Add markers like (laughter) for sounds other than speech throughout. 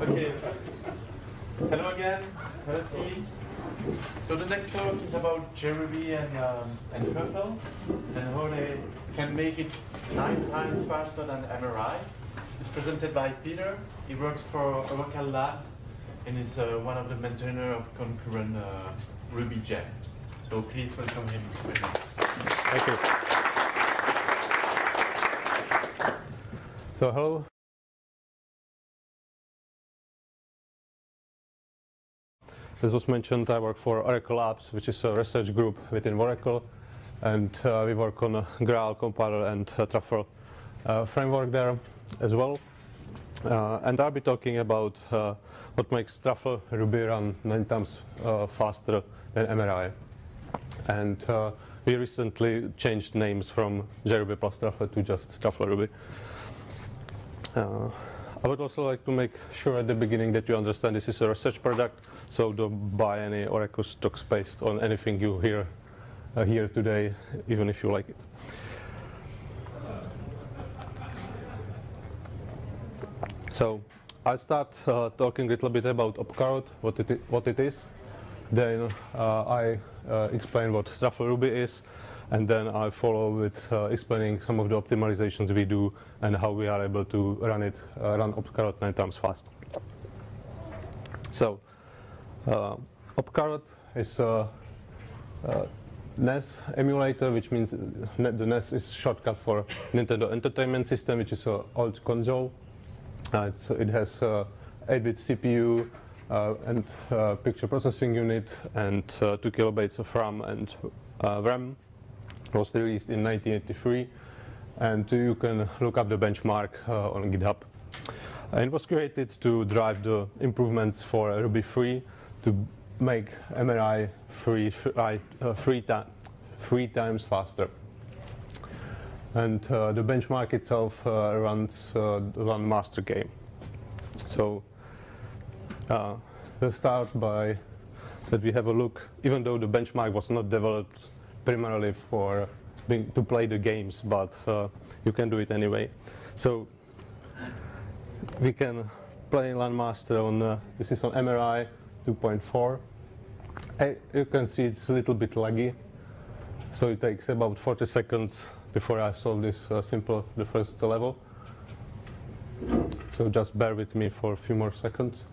Okay. Hello again. Have a seat. So the next talk is about JRuby and, um, and Truffle and how they can make it nine times faster than MRI. It's presented by Peter. He works for Oracle Labs and is uh, one of the maintainers of concurrent uh, Ruby gem. So please welcome him. Thank you. So hello. As was mentioned, I work for Oracle Labs, which is a research group within Oracle, and uh, we work on a Graal compiler and Truffle uh, framework there as well. Uh, and I'll be talking about uh, what makes Truffle Ruby run nine times uh, faster than MRI. And we recently changed names from JRuby plus Truffle to just Truffle Ruby. I would also like to make sure at the beginning that you understand this is a research product, so don't buy any Oracle stocks based on anything you hear uh, here today, even if you like it. So I'll start uh, talking a little bit about Optcarrot, what it, what it is. Then uh, I uh, explain what Truffle Ruby is, and then I follow with uh, explaining some of the optimizations we do and how we are able to run it, uh, run Optcarrot nine times fast. So, uh, Optcarrot is a, a, NES emulator, which means the NES is shortcut for Nintendo Entertainment System, which is an old console. Uh, it has 8-bit CPU, uh, and uh, picture processing unit and uh, 2 kilobytes of RAM and RAM was released in 1983 and you can look up the benchmark uh, on GitHub. And it was created to drive the improvements for Ruby 3 to make MRI three, uh, three, three times faster. And uh, the benchmark itself uh, runs uh, one master game. So uh, we'll start by that we have a look, even though the benchmark was not developed primarily for being, to play the games, but uh, you can do it anyway. So we can play Lan Master on, uh, this is on MRI 2.4. You can see it's a little bit laggy, so it takes about 40 seconds before I solve this uh, simple, the first level. So just bear with me for a few more seconds.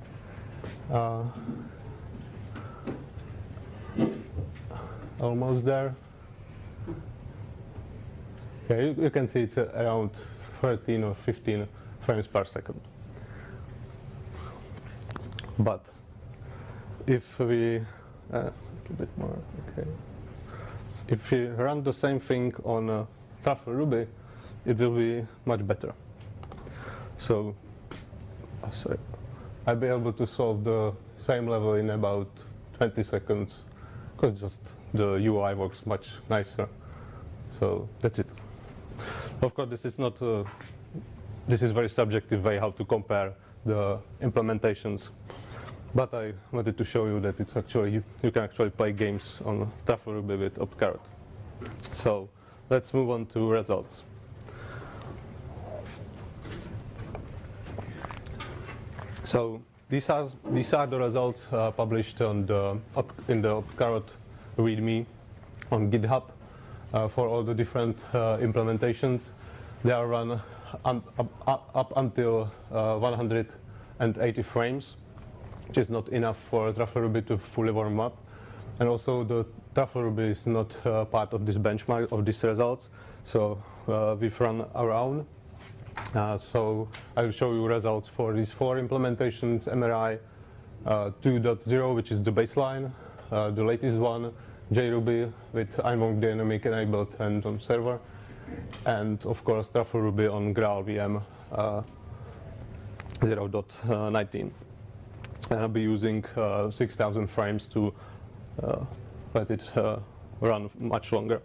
Uh, almost there. Yeah, you, you can see it's uh, around 13 or 15 frames per second. But if we, uh, a bit more, okay. If we run the same thing on uh, Ruby, it will be much better. So, uh, sorry, I'll be able to solve the same level in about 20 seconds because just the UI works much nicer. So that's it. Of course, this is not, a, this is very subjective way how to compare the implementations. But I wanted to show you that it's actually, you, you can actually play games on Truffle Ruby with Optcarrot. So let's move on to results. So these are these are the results uh, published on the in the Carrot README on GitHub uh, for all the different uh, implementations. They are run up, up, up until uh, 180 frames, which is not enough for Truffle to fully warm up. And also the Truffle is not uh, part of this benchmark of these results, so uh, we've run own. Uh, so I will show you results for these four implementations, MRI uh, 2.0, which is the baseline, uh, the latest one, JRuby with invokedynamic enabled and on server, and of course Truffle Ruby on Graal VM uh, 0.19. And I'll be using uh, 6,000 frames to uh, let it run much longer.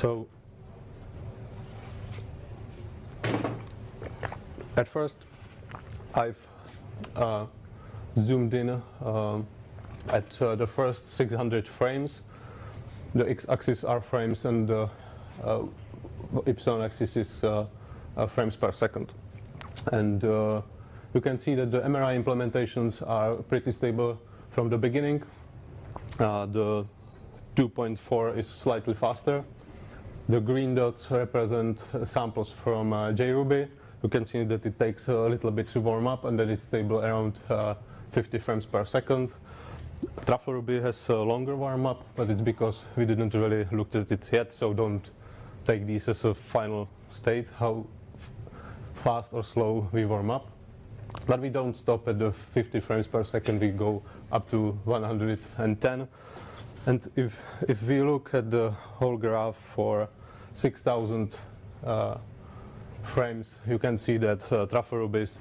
So at first, I've uh, zoomed in uh, at uh, the first 600 frames. The x-axis are frames and the uh, y-axis is uh, uh, frames per second. And uh, you can see that the MRI implementations are pretty stable from the beginning. the 2.4 is slightly faster. The green dots represent uh, samples from uh, JRuby. You can see that it takes a little bit to warm up and then it's stable around uh, 50 frames per second. Truffle Ruby has a longer warm up, but it's because we didn't really look at it yet, so don't take this as a final state, how fast or slow we warm up. But we don't stop at the 50 frames per second, we go up to 110. And if, if we look at the whole graph for 6,000 uh, frames, you can see that uh, is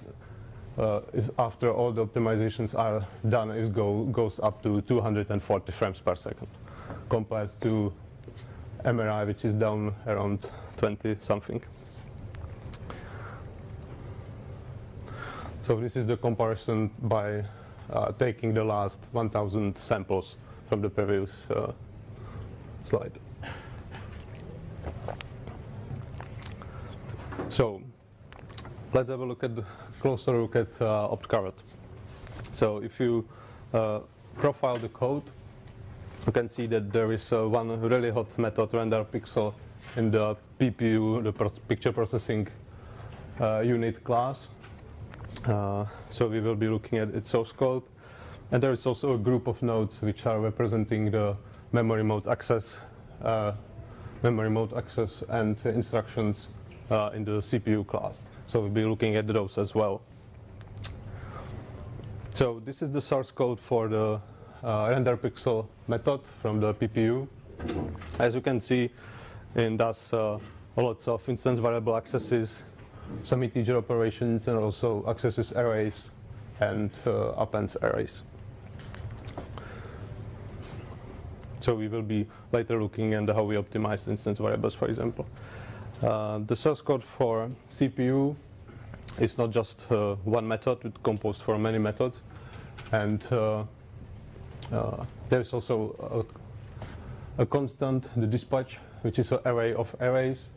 uh, is after all the optimizations are done, it go, goes up to 240 frames per second, compared to MRI, which is down around 20 something. So this is the comparison by uh, taking the last 1,000 samples from the previous uh, slide. So let's have a look at the closer look at uh. So if you uh, profile the code, you can see that there is uh, one really hot method render pixel in the PPU, the pro picture processing uh, unit class. Uh, so we will be looking at its source code. And there is also a group of nodes which are representing the memory mode access, uh, memory mode access and instructions in the CPU class. So we'll be looking at those as well. So this is the source code for the uh, render pixel method from the PPU. As you can see, it does uh, lots of instance variable accesses, some integer operations, and also accesses arrays and uh, appends arrays. So we will be later looking at how we optimize instance variables, for example. Uh, the source code for CPU is not just uh, one method, it's composed for many methods. And uh, uh, there's also a, a, constant, the dispatch, which is an array of arrays,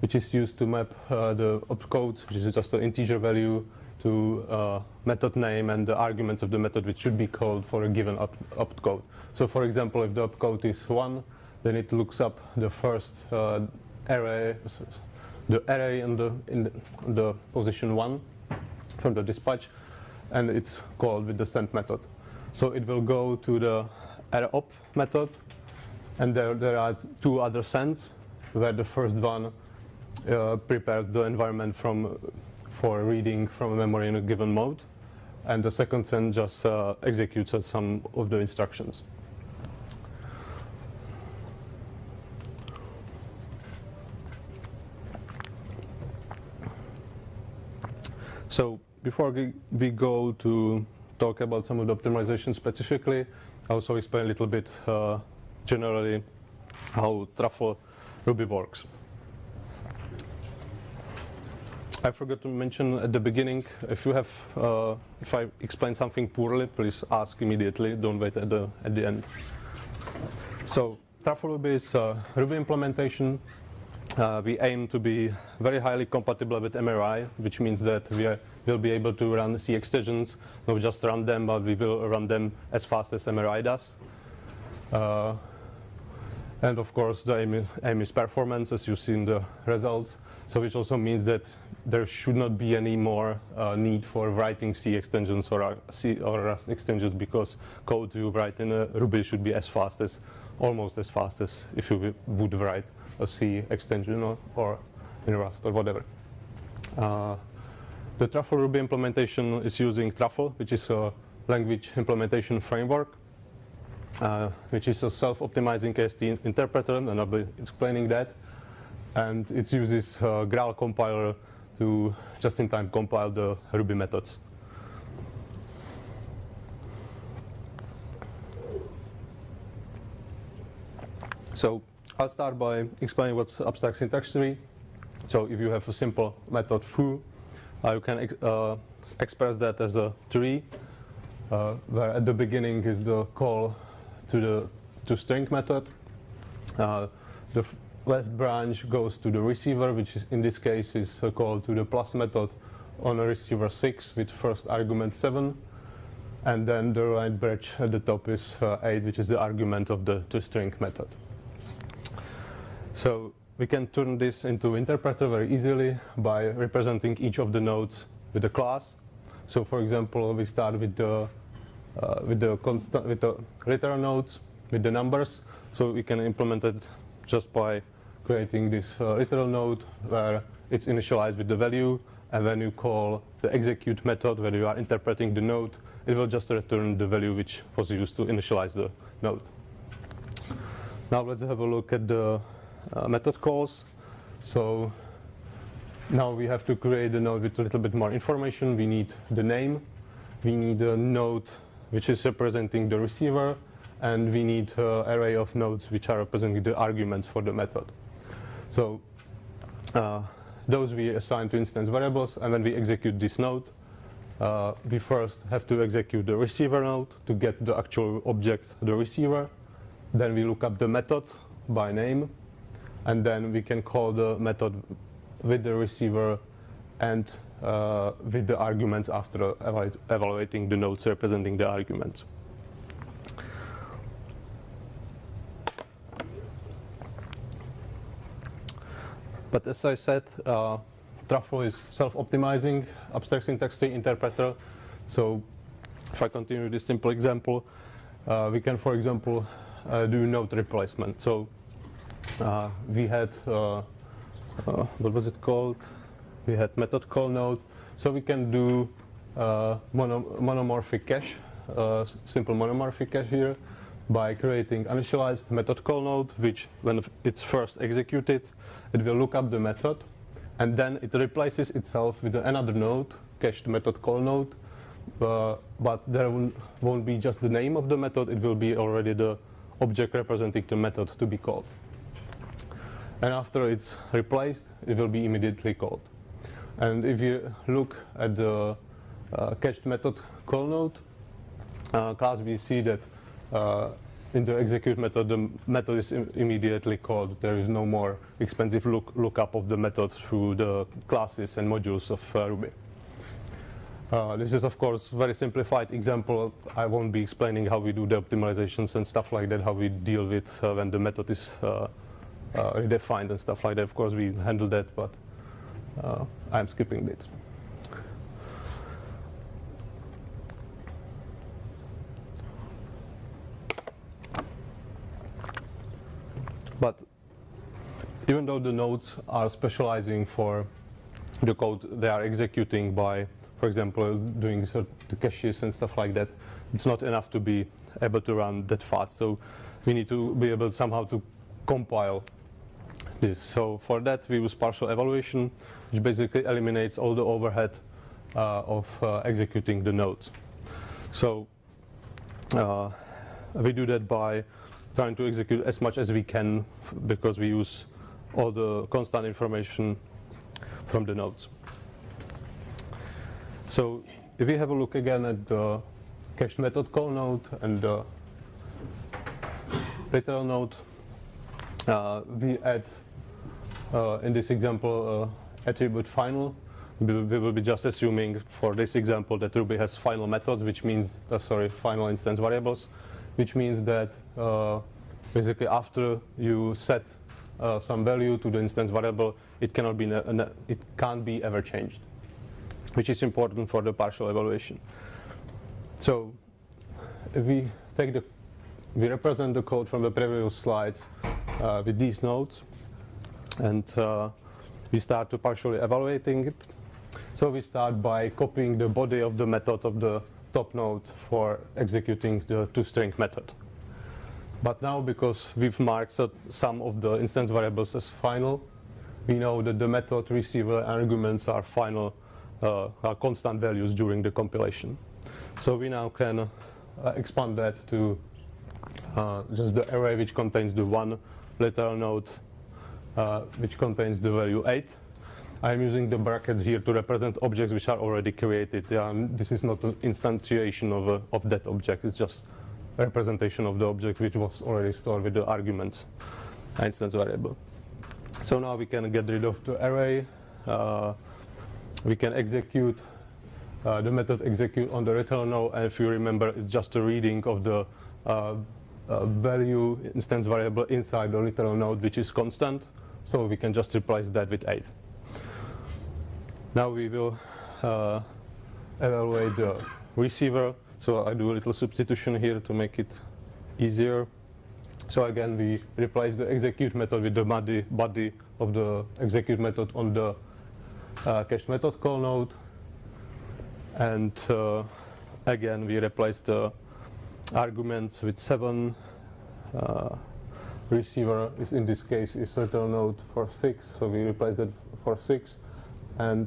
which is used to map the opcode, which is just an integer value to uh, method name and the arguments of the method which should be called for a given op opcode. So for example, if the opcode is 1, then it looks up the first uh, array, the array in the, in the, position 1 from the dispatch, and it's called with the send method. So it will go to the arrayOp method, and there, there are two other sends, where the first one uh, prepares the environment from, for reading from memory in a given mode, and the second send just uh, executes some of the instructions. So before we go to talk about some of the optimization specifically, I also explain a little bit uh, generally how Truffle Ruby works. I forgot to mention at the beginning, if you have, uh, if I explain something poorly, please ask immediately, don't wait at the, at the end. So Truffle Ruby is a Ruby implementation uh, we aim to be very highly compatible with MRI, which means that we are, will be able to run C extensions, not just run them, but we will run them as fast as MRI does. Uh, and of course, the aim, aim is performance, as you see in the results. So which also means that there should not be any more uh, need for writing C extensions or, uh, C or Rust extensions because code you write in Ruby should be as fast as, almost as fast as if you would write a C extension or, or in Rust or whatever. Uh, the Truffle Ruby implementation is using Truffle, which is a language implementation framework, uh, which is a self-optimizing AST interpreter, and I'll be explaining that. And it uses uh, Graal compiler to just-in-time compile the Ruby methods. So I'll start by explaining what's abstract syntax tree. So if you have a simple method foo, uh, you can ex uh, express that as a tree uh, where at the beginning is the call to the to string method. Uh, the left branch goes to the receiver, which is in this case is a call to the plus method on a receiver 6 with first argument 7. And then the right branch at the top is uh, 8, which is the argument of the toString method. So we can turn this into interpreter very easily by representing each of the nodes with a class. So for example, we start with the uh, with the constant with the return nodes with the numbers. So we can implement it just by creating this uh, literal node where it's initialized with the value and when you call the execute method where you are interpreting the node, it will just return the value which was used to initialize the node. Now let's have a look at the method calls. So now we have to create a node with a little bit more information. We need the name, we need a node which is representing the receiver, and we need an array of nodes which are representing the arguments for the method. So uh, those we assign to instance variables, and when we execute this node, uh, we first have to execute the receiver node to get the actual object, the receiver. Then we look up the method by name, and then we can call the method with the receiver and uh, with the arguments after evaluating the nodes representing the arguments. But as I said, uh, Truffle is self-optimizing abstract syntax tree interpreter. So if I continue this simple example, uh, we can, for example, uh, do node replacement. So we had, uh, uh, what was it called? We had method call node. So we can do mono monomorphic cache, simple monomorphic cache here by creating initialized method call node, which when it's first executed, it will look up the method, and then it replaces itself with another node, cached method call node, uh, but there won't be just the name of the method, it will be already the object representing the method to be called. And after it's replaced, it will be immediately called. And if you look at the uh, cached method call node uh, class, we see that uh, in the execute method, the method is Im immediately called. There is no more expensive look lookup of the method through the classes and modules of uh, Ruby. Uh, this is, of course, very simplified example. I won't be explaining how we do the optimizations and stuff like that, how we deal with uh, when the method is uh, uh, redefined and stuff like that. Of course, we handle that, but uh, I'm skipping it. But even though the nodes are specializing for the code they are executing by, for example, doing the caches and stuff like that, it's not enough to be able to run that fast. So we need to be able somehow to compile this. So for that, we use partial evaluation, which basically eliminates all the overhead uh, of uh, executing the nodes. So uh, we do that by trying to execute as much as we can because we use all the constant information from the nodes. So if we have a look again at the cache method call node and the return node, uh, we add, in this example, uh, attribute final. We, we will be just assuming for this example that Ruby has final methods, which means, uh, sorry, final instance variables, which means that uh, basically after you set uh, some value to the instance variable, it cannot be it can't be ever changed, which is important for the partial evaluation. So if we take the we represent the code from the previous slides uh, with these nodes, and uh, we start to partially evaluating it. So we start by copying the body of the method of the top node for executing the toString method. But now, because we've marked some of the instance variables as final, we know that the method receiver arguments are final, uh, are constant values during the compilation. So we now can uh, expand that to uh, just the array which contains the one literal node, which contains the value 8. I'm using the brackets here to represent objects which are already created. Yeah, this is not an instantiation of, a, of that object, it's just a representation of the object which was already stored with the argument instance variable. So now we can get rid of the array. Uh, we can execute uh, the method execute on the return node, and if you remember, it's just a reading of the uh, uh, value instance variable inside the literal node, which is constant. So we can just replace that with 8. Now we will uh, evaluate the receiver. So I do a little substitution here to make it easier. So again, we replace the execute method with the body, body of the execute method on the uh, cache method call node. And uh, again, we replace the arguments with 7. Uh, receiver is in this case is return node for 6, so we replace that for 6. And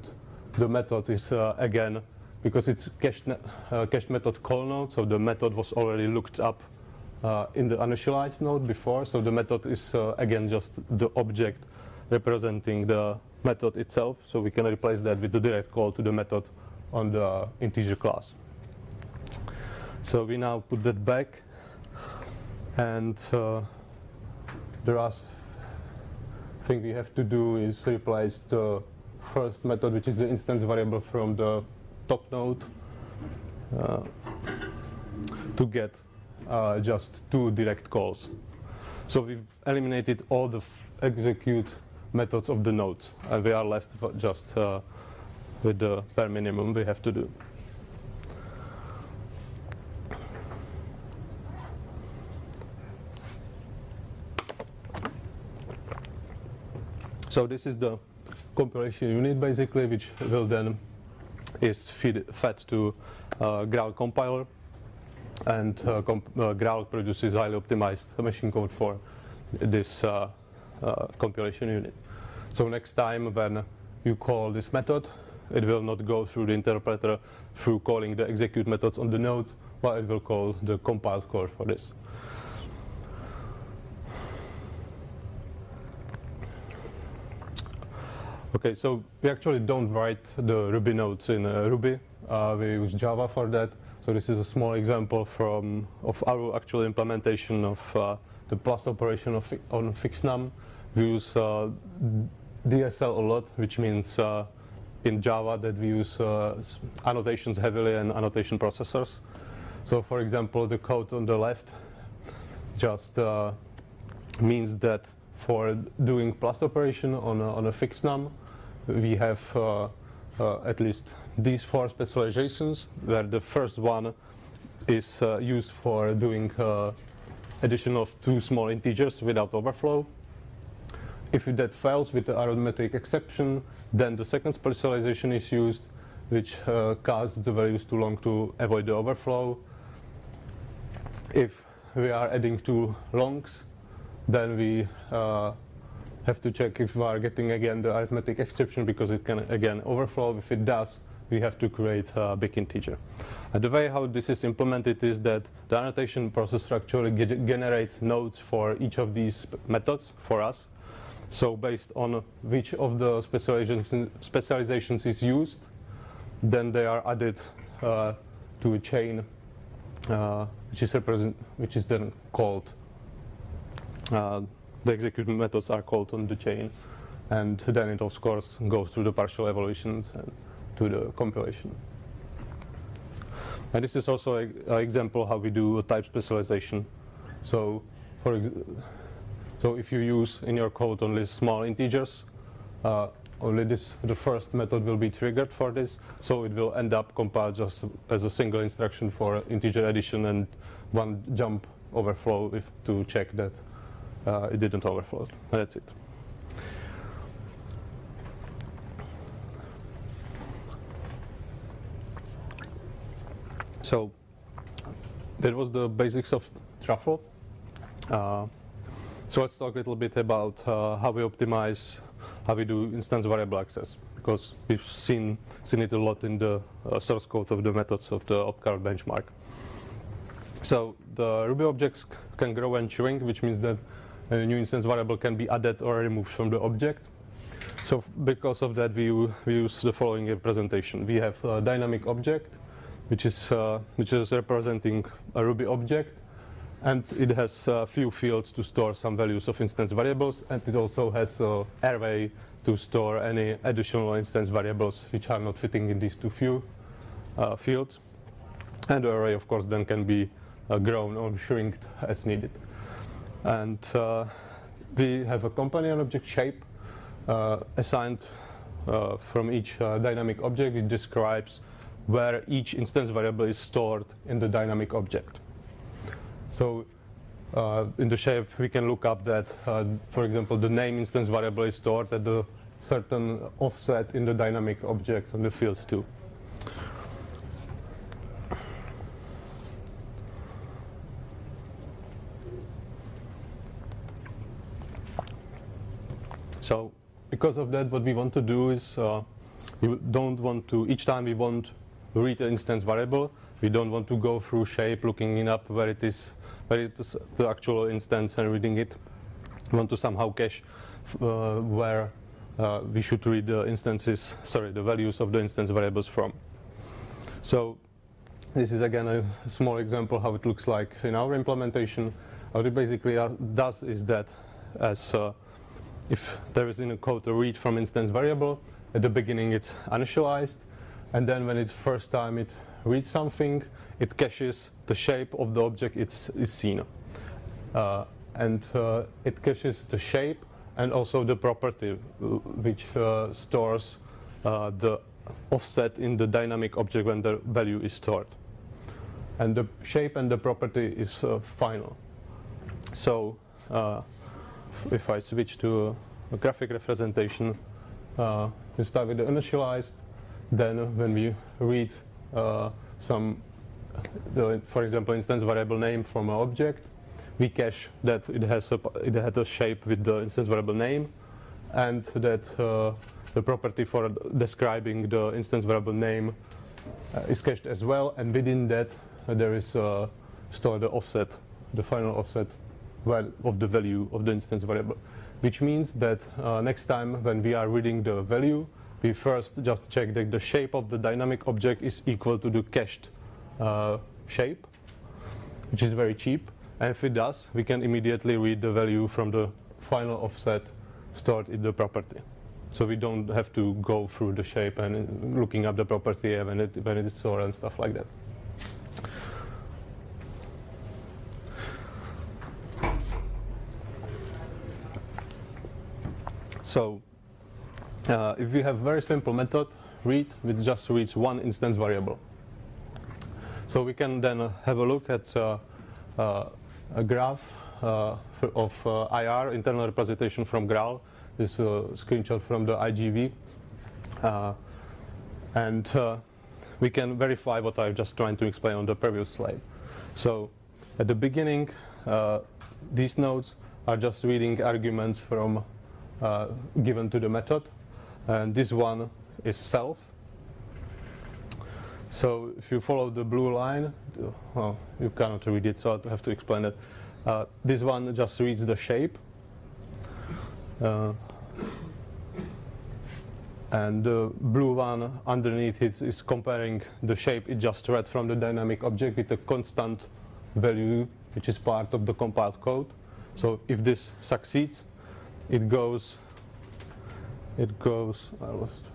the method is uh, again, because it's cached, uh, cached method call node, so the method was already looked up uh, in the initialized node before. So the method is uh, again just the object representing the method itself. So we can replace that with the direct call to the method on the integer class. So we now put that back and uh, the last thing we have to do is replace the first method which is the instance variable from the top node uh, to get uh, just two direct calls. So we've eliminated all the execute methods of the nodes, and we are left just uh, with the bare minimum we have to do. So this is the compilation unit basically, which will then is feed, fed to uh, Graal compiler and uh, uh, Graal produces highly optimized machine code for this uh, uh, compilation unit. So next time when you call this method, it will not go through the interpreter through calling the execute methods on the nodes, but it will call the compiled code for this. Okay, so we actually don't write the Ruby nodes in uh, Ruby. Uh, we use Java for that. So this is a small example from of our actual implementation of uh, the plus operation of on Fixnum. We use uh, DSL a lot, which means uh, in Java that we use uh, annotations heavily and annotation processors. So for example, the code on the left just means that for doing plus operation on a, on a Fixnum, we have uh, uh, at least these four specializations, where the first one is uh, used for doing addition of two small integers without overflow. If that fails with the arithmetic exception, then the second specialization is used, which uh, casts the values to long to avoid the overflow. If we are adding two longs, then we uh, have to check if we are getting again the arithmetic exception because it can again overflow. If it does, we have to create a big integer. And the way how this is implemented is that the annotation process actually generates nodes for each of these methods for us. So based on which of the specializations, specializations is used, then they are added uh, to a chain uh, which is represent, which is then called uh, the execution methods are called on the chain, and then it of course goes through the partial evaluations and to the compilation. And this is also an example how we do a type specialization. So, for so if you use in your code only small integers, uh, only this the first method will be triggered for this. So it will end up compiled just as a single instruction for integer addition and one jump overflow if, to check that it didn't overflow. That's it. So that was the basics of Truffle. Uh, so let's talk a little bit about uh, how we optimize, how we do instance variable access, because we've seen, seen it a lot in the uh, source code of the methods of the Optcarrot benchmark. So the Ruby objects can grow and shrink, which means that a new instance variable can be added or removed from the object. so because of that, we, we use the following representation. We have a dynamic object, which is, uh, which is representing a Ruby object, and it has a few fields to store some values of instance variables, and it also has an array to store any additional instance variables which are not fitting in these two few uh, fields. And the array, of course, then can be uh, grown or shrinked as needed. And uh, we have a companion object shape uh, assigned uh, from each dynamic object. It describes where each instance variable is stored in the dynamic object. So uh, in the shape, we can look up that, uh, for example, the name instance variable is stored at a certain offset in the dynamic object on the field 2. So because of that, what we want to do is uh, we don't want to, each time we want to read an instance variable, we don't want to go through shape looking it up where it is, where it is the actual instance and reading it. We want to somehow cache uh, where uh, we should read the instances, sorry, the values of the instance variables from. So this is again a small example how it looks like in our implementation. What it basically uh, does is that as uh, if there is in a code a read from instance variable, at the beginning it's initialized, and then when it's first time it reads something, it caches the shape of the object it's, is seen. Uh, and uh, it caches the shape and also the property uh, which uh, stores uh, the offset in the dynamic object when the value is stored. And the shape and the property is uh, final. So if I switch to a graphic representation, uh, we start with the initialized, then when we read uh, some, the, for example, instance variable name from an object, we cache that it has a, it had a shape with the instance variable name, and that uh, the property for describing the instance variable name uh, is cached as well, and within that there is stored the offset, the final offset of the value of the instance variable, which means that uh, next time when we are reading the value, we first just check that the shape of the dynamic object is equal to the cached uh, shape, which is very cheap. And if it does, we can immediately read the value from the final offset stored in the property. So we don't have to go through the shape and looking up the property when it, when it is stored and stuff like that. So uh, if we have very simple method, read, which just reads one instance variable. So we can then uh, have a look at uh, uh a graph uh, of uh, IR, internal representation from Graal. This is a screenshot from the IGV. and we can verify what I was just trying to explain on the previous slide. So at the beginning, these nodes are just reading arguments from given to the method. And this one is self. So if you follow the blue line, well, you cannot read it, so I have to explain it. Uh, this one just reads the shape. Uh, and the blue one underneath is, is, comparing the shape it just read from the dynamic object with a constant value, which is part of the compiled code. So if this succeeds, it goes it goes I lost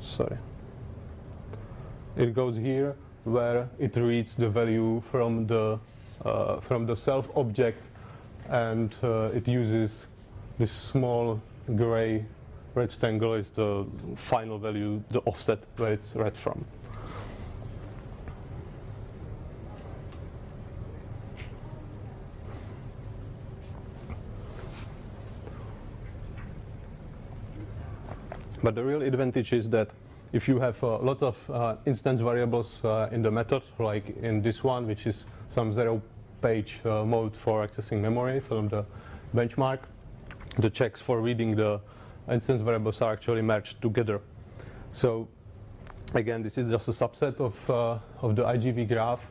sorry. It goes here where it reads the value from the uh, from the self object and uh, it uses this small gray rectangle is the final value the offset where it's read from But the real advantage is that if you have a lot of uh, instance variables uh, in the method, like in this one, which is some zero-page uh, mode for accessing memory from the benchmark, the checks for reading the instance variables are actually merged together. So again, this is just a subset of, uh, of the IGV graph.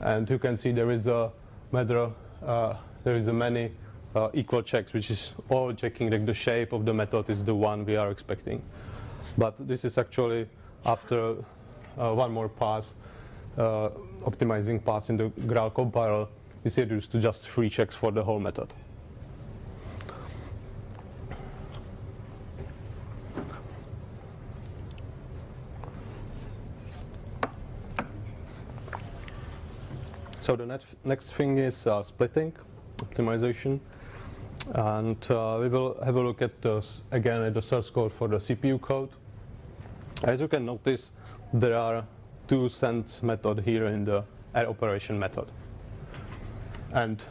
And you can see there is a matter, uh, there is a many uh, equal checks, which is all checking like the shape of the method is the one we are expecting. But this is actually after uh, one more pass, uh, optimizing pass in the Graal compiler is reduced to just three checks for the whole method. So the next, next thing is uh, splitting optimization. And uh, we will have a look at this again at the source code for the CPU code. As you can notice, there are two send method here in the operation method. And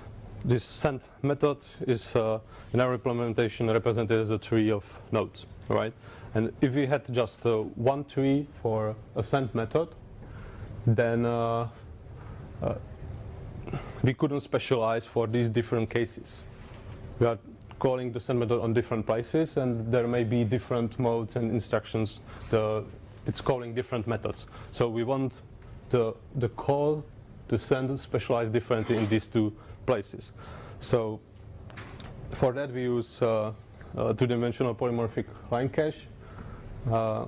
this send method is uh, in our implementation represented as a tree of nodes, right? And if we had just uh, one tree for a send method, then uh, uh we couldn't specialize for these different cases. We are calling the send method on different places, and there may be different modes and instructions. The, it's calling different methods. So we want the, the call to send specialized differently in these two places. So for that we use uh, uh, two-dimensional polymorphic inline cache. Uh,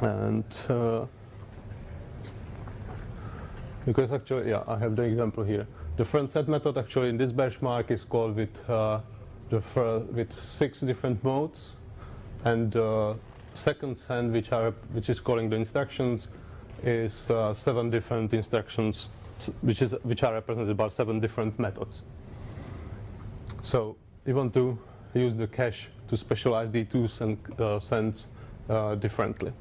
and uh, because actually, yeah, I have the example here. The front set method actually in this benchmark is called with uh, with six different modes, and uh, second send, which are which is calling the instructions, is uh, seven different instructions, which is which are represented by seven different methods. So you want to use the cache to specialize the two send, uh, sends uh, differently.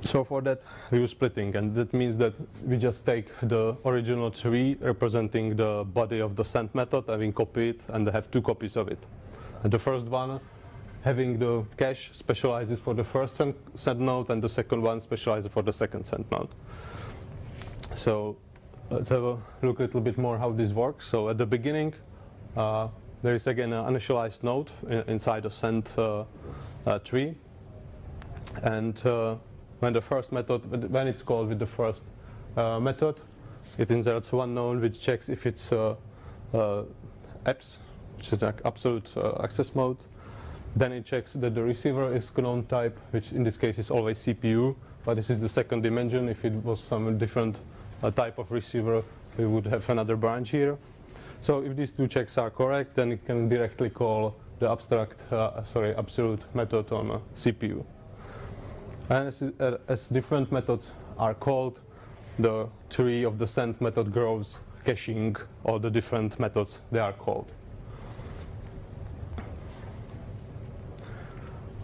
So for that, we use splitting, and that means that we just take the original tree representing the body of the send method, and we copy it, and have two copies of it. And the first one, having the cache specializes for the first send, send node, and the second one specializes for the second send node. So let's have a look a little bit more how this works. So at the beginning, uh, there is again an initialized node inside the send uh, uh, tree, and uh, when the first method, when it's called with the first uh, method, it inserts one node which checks if it's uh, uh, apps, which is like absolute uh, access mode. Then it checks that the receiver is clone type, which in this case is always CPU, but this is the second dimension. If it was some different uh, type of receiver, we would have another branch here. So if these two checks are correct, then it can directly call the abstract, uh, sorry, absolute method on CPU. And as, uh, as, different methods are called, the tree of the send method grows, caching all the different methods they are called.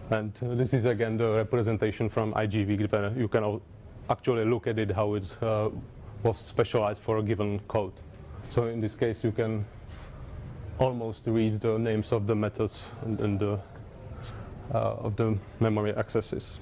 And uh, this is again the representation from IGV. You can actually look at it how it uh, was specialized for a given code. So in this case, you can almost read the names of the methods and, and the, uh, of the memory accesses.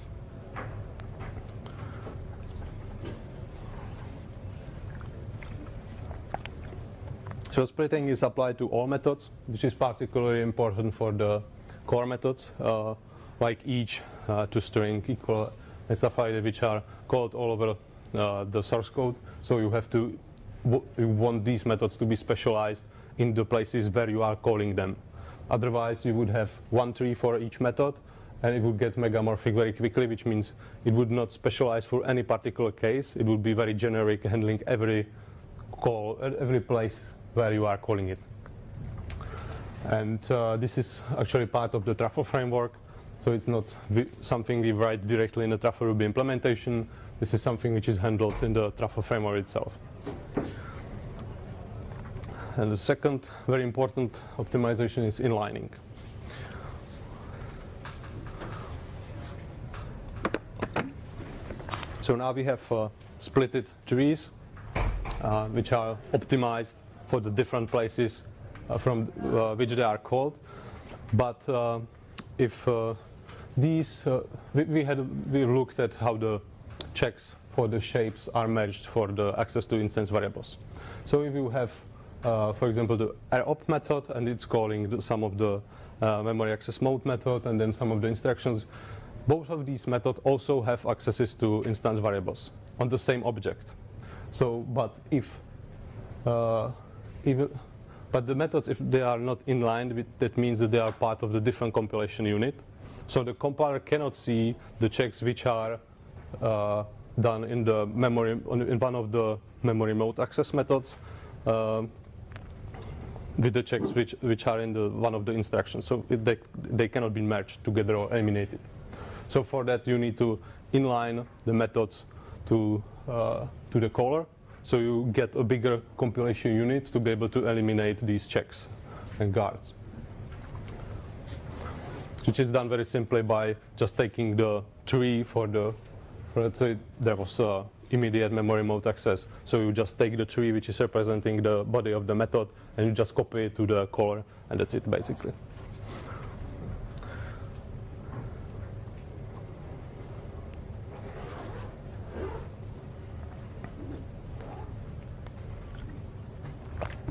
So splitting is applied to all methods, which is particularly important for the core methods, uh, like each uh, to string equal and stuff like that, which are called all over uh, the source code. So you have to you want these methods to be specialized in the places where you are calling them. Otherwise, you would have one tree for each method, and it would get megamorphic very quickly, which means it would not specialize for any particular case. It would be very generic, handling every call, every place where you are calling it. And uh, this is actually part of the Truffle framework. So it's not something we write directly in the Truffle Ruby implementation. This is something which is handled in the Truffle framework itself. And the second very important optimization is inlining. So now we have uh, splitted trees, uh, which are optimized for the different places uh, from uh, which they are called. But uh, if these, we, we, had we looked at how the checks for the shapes are merged for the access to instance variables. So if you have, uh, for example, the op method, and it's calling the, some of the uh, memory access mode method, and then some of the instructions, both of these methods also have accesses to instance variables on the same object. So, but if uh, even but the methods, if they are not inlined, that means that they are part of the different compilation unit. So the compiler cannot see the checks which are uh, done in the memory in one of the memory mode access methods uh, with the checks which which are in the one of the instructions. So they they cannot be merged together or eliminated. So for that you need to inline the methods to uh, to the caller. So you get a bigger compilation unit to be able to eliminate these checks and guards which is done very simply by just taking the tree for the let's say there was uh, immediate memory mode access. So you just take the tree which is representing the body of the method and you just copy it to the caller and that's it basically.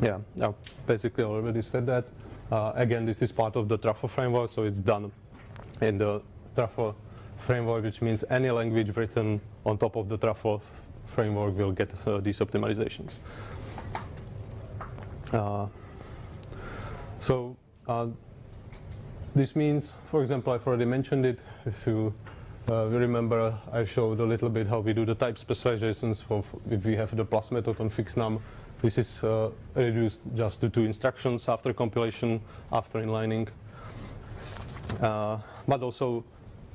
Yeah, I basically already said that. Uh, again, this is part of the Truffle framework, so it's done in the Truffle framework, which means any language written on top of the Truffle framework will get uh, these optimizations. Uh, so uh, this means, for example, I've already mentioned it. If you uh, remember, I showed a little bit how we do the type specializations for if we have the plus method on Fixnum. This is uh, reduced just to two instructions after compilation, after inlining. Uh, but also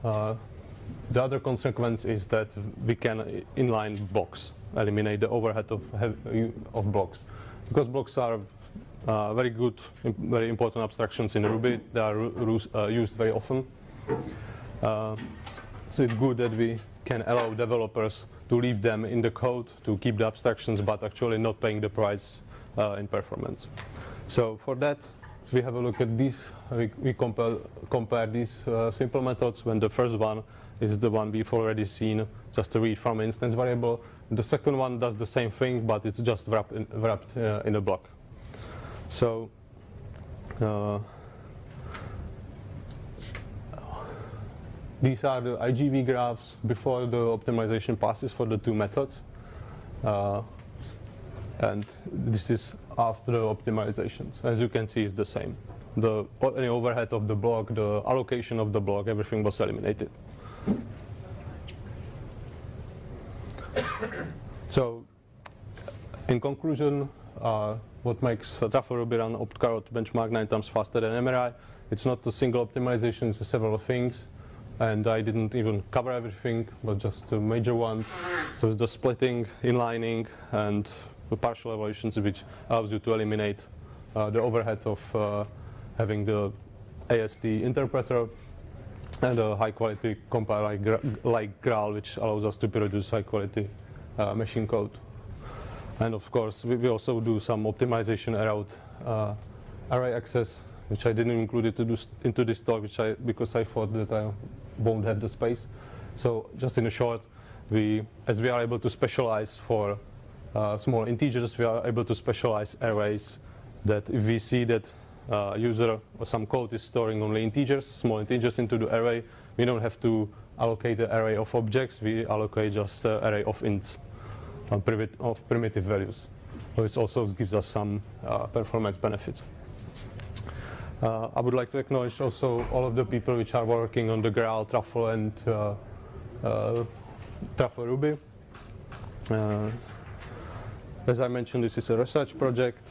the other consequence is that we can inline blocks, eliminate the overhead of, of blocks. Because blocks are uh, very good, very important abstractions in Ruby. They are uh, used very often. Uh, so it's good that we can allow developers to leave them in the code to keep the abstractions, but actually not paying the price uh, in performance. So for that, we have a look at these. We, we compare, compare these uh, simple methods when the first one is the one we've already seen, just to read from instance variable. The second one does the same thing, but it's just wrapped in, wrapped, uh, in a block. So these are the IGV graphs before the optimization passes for the two methods. Uh, and this is after the optimizations. As you can see, it's the same. The any overhead of the block, the allocation of the block, everything was eliminated. (coughs) so, in conclusion, uh, what makes run Optcarrot benchmark nine times faster than MRI? It's not a single optimization, it's several things. And I didn't even cover everything, but just the major ones. So it's the splitting, inlining, and the partial evaluations, which allows you to eliminate uh, the overhead of uh, having the AST interpreter and a high quality compiler like, like Graal, which allows us to produce high quality uh, machine code. And of course, we, we also do some optimization around uh, array access, which I didn't include it do into this talk, which I, because I thought that I won't have the space. So just in a short, we, as we are able to specialize for uh, small integers, we are able to specialize arrays that if we see that uh, user or some code is storing only integers, small integers into the array, we don't have to allocate the array of objects, we allocate just uh, array of ints of primitive values. So it also gives us some uh, performance benefits. Uh, I would like to acknowledge also all of the people which are working on the Graal, Truffle, and uh, uh Truffle Ruby. Uh, as I mentioned, this is a research project.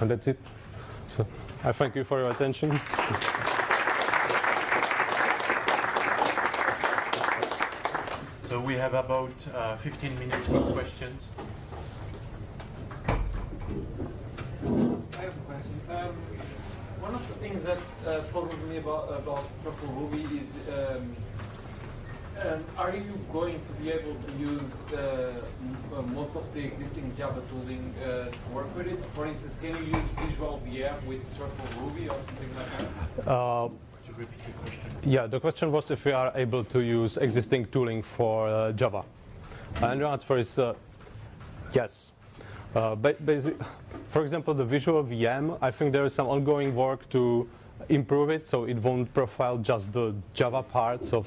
And that's it. So I thank you for your attention. So we have about uh, 15 minutes for questions. I have a question. Um, one of the things that uh, puzzles me about, about Truffle Ruby is um, um, are you going to be able to use uh, uh, most of the existing Java tooling uh, to work with it? For instance, can you use Visual VM with Truffle Ruby or something like that? Uh, yeah, the question was if we are able to use existing tooling for uh, Java. And the answer is uh, yes. Uh, for example, the Visual VM, I think there is some ongoing work to improve it so it won't profile just the Java parts of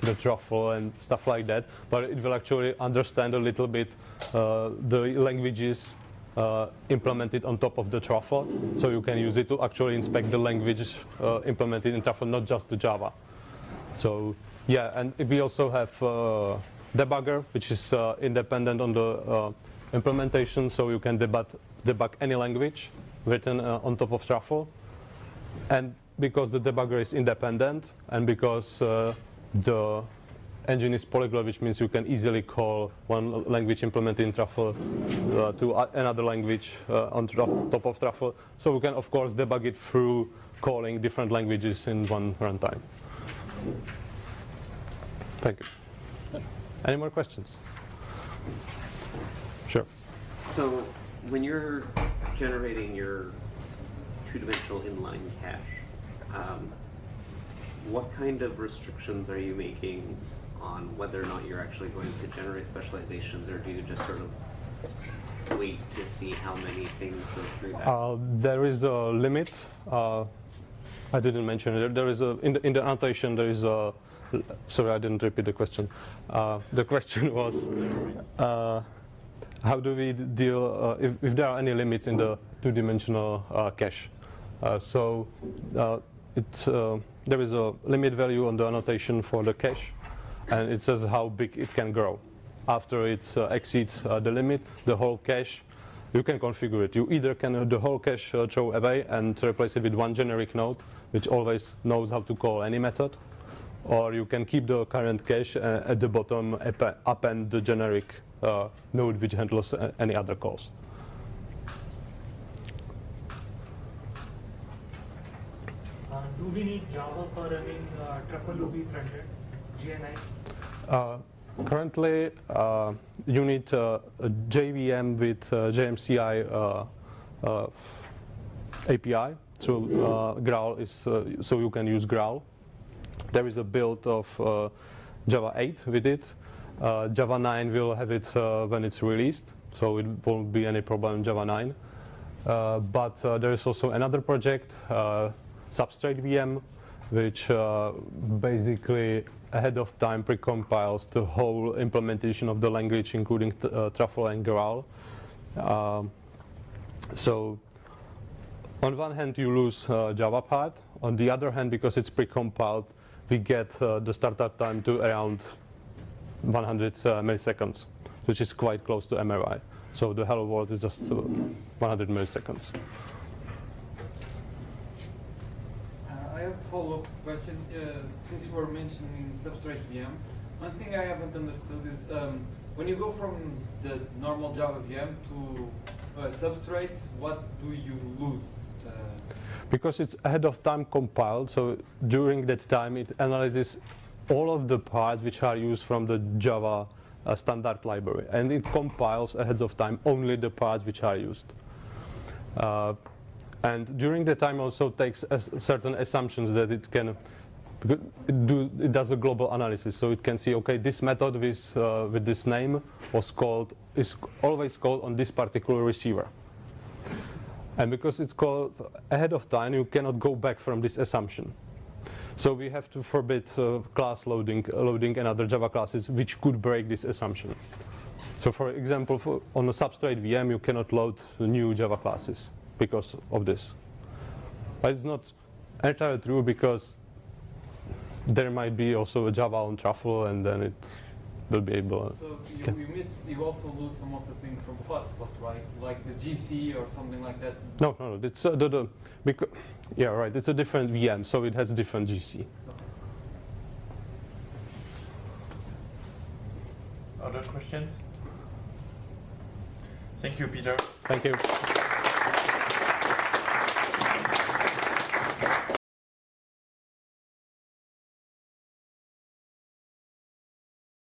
the truffle and stuff like that, but it will actually understand a little bit uh, the languages uh, implemented on top of the truffle. So you can use it to actually inspect the languages uh, implemented in truffle, not just the Java. So yeah, and we also have uh, debugger, which is uh, independent on the uh, implementation, so you can debug, debug any language written uh, on top of truffle. And because the debugger is independent, and because uh, the engine is polyglot, which means you can easily call one language implemented in Truffle uh, to another language uh, on top of Truffle. So we can, of course, debug it through calling different languages in one runtime. Thank you. Any more questions? Sure. So when you're generating your two-dimensional inline cache, um, what kind of restrictions are you making on whether or not you're actually going to generate specializations, or do you just sort of wait to see how many things go through that? Uh, there is a limit. Uh, I didn't mention it. There is a in the, in the annotation. There is a. Sorry, I didn't repeat the question. Uh, the question was, uh, how do we deal uh, if, if there are any limits in the two-dimensional uh, cache? Uh, so it, there is a limit value on the annotation for the cache, and it says how big it can grow. After it exceeds the limit, the whole cache you can configure it. You either can uh, the whole cache uh, throw away and replace it with one generic node, which always knows how to call any method, or you can keep the current cache uh, at the bottom, app- append the generic node which handles any other calls. Uh, do we need Java for running uh, Truffle Ruby frontend, GNI? Uh, currently, uh, you need uh, a JVM with uh, JVMCI uh, uh, API. So uh, Graal is uh, so you can use Graal. There is a build of uh, Java 8 with it. Uh, Java 9 will have it uh, when it's released, so it won't be any problem in Java 9. Uh, but there is also another project, Substrate VM, which basically ahead of time precompiles the whole implementation of the language, including Truffle and Graal. Um, so on one hand, you lose uh, Java part. On the other hand, because it's precompiled, we get uh, the startup time to around 100 uh, milliseconds, which is quite close to MRI. So the hello world is just uh, 100 milliseconds. Uh, I have a follow-up question. Uh, since you were mentioning Substrate VM, one thing I haven't understood is um, when you go from the normal Java VM to uh, Substrate, what do you lose? Uh, Because it's ahead of time compiled, so during that time it analyzes all of the parts which are used from the Java uh, standard library, and it compiles ahead of time only the parts which are used. Uh, and during the time also takes certain assumptions that it can do, it does a global analysis, so it can see okay this method with uh, with this name was called is always called on this particular receiver. And because it's called ahead of time, you cannot go back from this assumption. So we have to forbid uh, class loading, uh, loading and other Java classes which could break this assumption. So for example, for, on a substrate VM, you cannot load new Java classes because of this. But it's not entirely true because there might be also a Java on Truffle and then it they'll be able. So you, okay. you, miss, you also lose some of the things from hotspot, right? Like the GC or something like that. No, no, no. It's uh, the, the because, yeah, right. It's a different VM, so it has different GC. Other questions? Thank you, Peter. Thank you.